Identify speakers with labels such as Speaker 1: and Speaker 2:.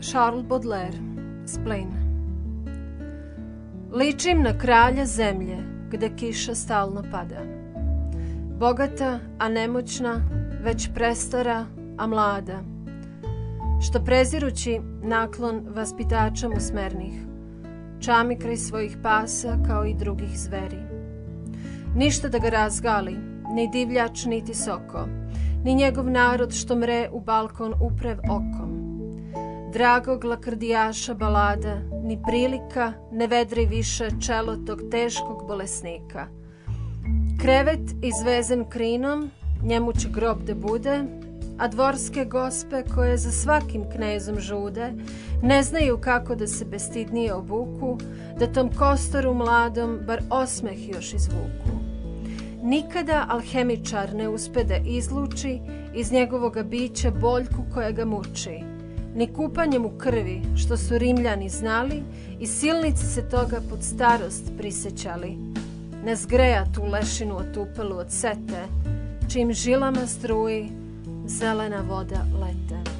Speaker 1: Charles Baudelaire, Splain Ličim na kralja zemlje, gde kiša stalno pada. Bogata, a nemoćna, već prestara, a mlada. Što prezirući naklon vaspitača mu smernih, čami kraj svojih pasa kao i drugih zveri. Ništa da ga razgali, ni divljač, niti soko, ni njegov narod što mre u balkon uprev okom dragog lakrdijaša balada, ni prilika ne vedri više čelo tog teškog bolesnika. Krevet izvezen krinom, njemu će grob da bude, a dvorske gospe koje za svakim knezom žude, ne znaju kako da se bestidnije obuku, da tom kostoru mladom bar osmeh još izvuku. Nikada alhemičar ne uspe da izluči iz njegovoga bića boljku koja ga muči, ni kupanjem u krvi, što su Rimljani znali i silnici se toga pod starost prisećali. Ne zgreja tu lešinu otupelu od sete, čim žilama struji zelena voda lete.